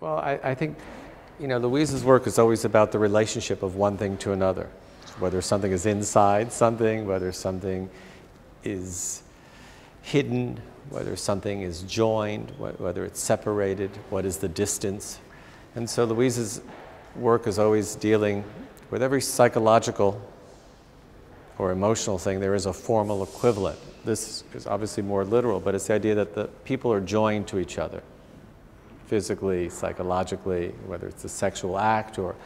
Well, I, I think, you know, Louise's work is always about the relationship of one thing to another. Whether something is inside something, whether something is hidden, whether something is joined, whether it's separated, what is the distance. And so Louise's work is always dealing with every psychological or emotional thing, there is a formal equivalent. This is obviously more literal, but it's the idea that the people are joined to each other physically, psychologically, whether it's a sexual act or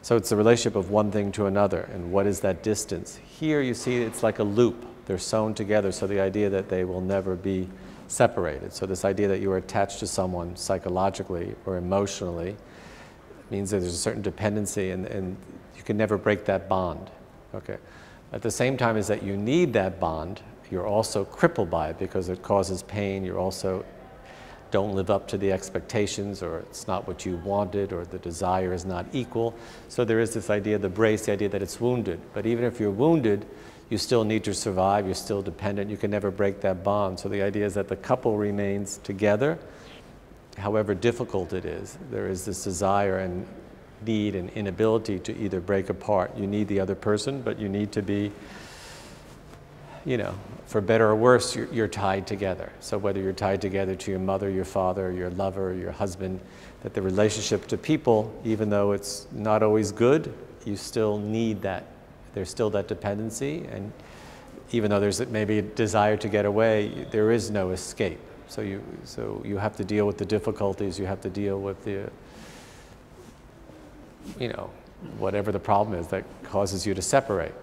so it's the relationship of one thing to another and what is that distance. Here you see it's like a loop. They're sewn together, so the idea that they will never be separated. So this idea that you are attached to someone psychologically or emotionally means that there's a certain dependency and, and you can never break that bond. Okay. At the same time as that you need that bond, you're also crippled by it because it causes pain. You're also don't live up to the expectations or it's not what you wanted or the desire is not equal. So there is this idea, the brace, the idea that it's wounded. But even if you're wounded, you still need to survive, you're still dependent, you can never break that bond. So the idea is that the couple remains together, however difficult it is. There is this desire and need and inability to either break apart. You need the other person, but you need to be you know, for better or worse, you're, you're, tied together. So whether you're tied together to your mother, your father, your lover, your husband, that the relationship to people, even though it's not always good, you still need that. There's still that dependency, and even though there's maybe a desire to get away, there is no escape. So you, so you have to deal with the difficulties. You have to deal with the, you know, whatever the problem is that causes you to separate.